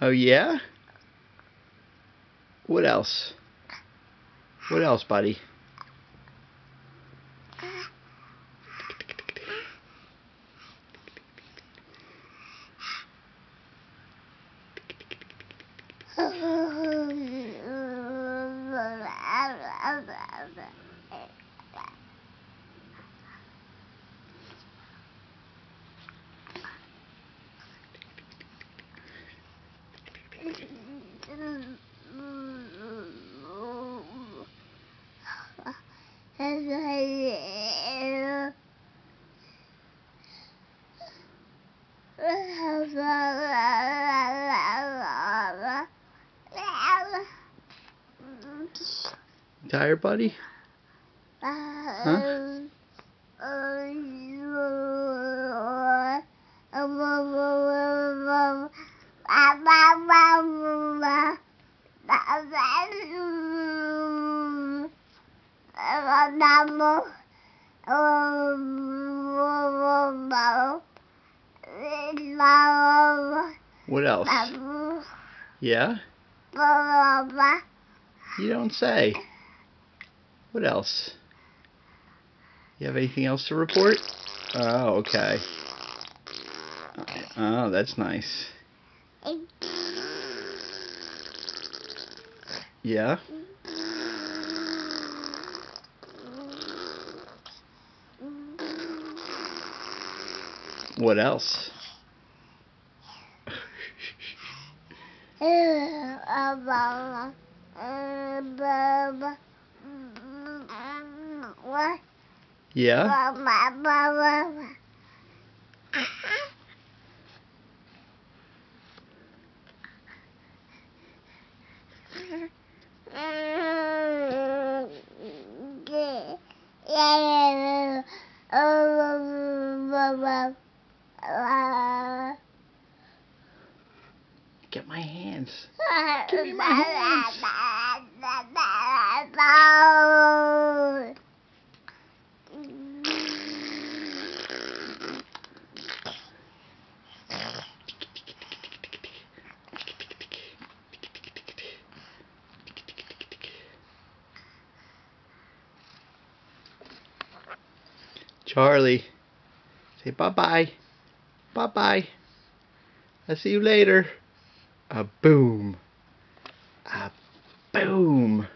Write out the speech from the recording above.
oh yeah? What else? What else, buddy? Tired, buddy? Huh? What else? Yeah? You don't say. What else? You have anything else to report? Oh, okay. Oh, that's nice. Yeah? What else? Yeah? Get my hands. Give me my hands. Charlie, say bye-bye. Bye-bye. I'll see you later. A boom. A boom.